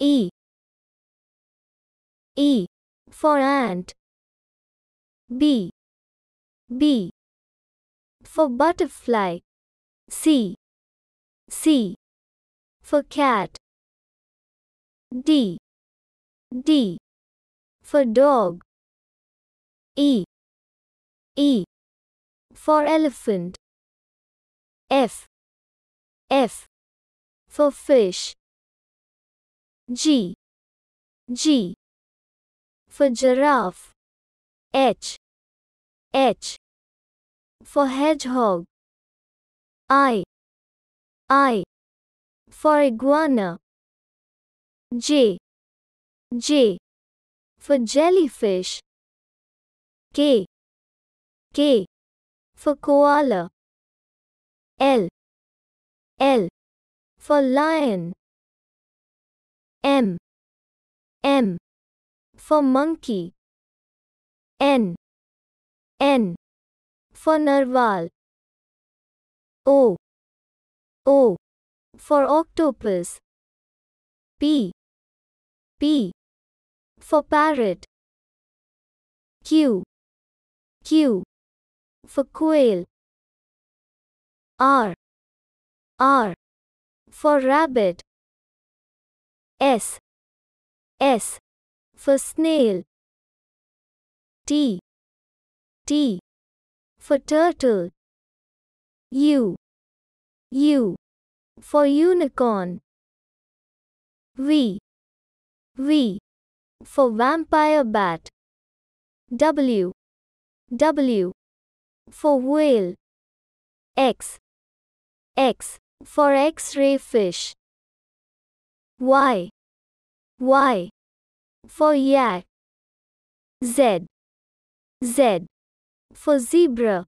E. E. For ant. B. B. For butterfly. C. C. For cat. D. D. For dog. E. E. For elephant. F. F. For fish G. G. For giraffe. H. H. For hedgehog. I. I. For iguana. J J for jellyfish. K. K. For koala. L. L. For lion M. M. For monkey. N. N. For narwhal. O. O. For octopus. P. P. For parrot. Q. Q. For quail. R. R. For rabbit S. S. For snail. T. T. For turtle. U. U. For unicorn. V. V. For vampire bat. W. W. For whale. X. X. For X-ray fish Y Y for yak Z. Z. For zebra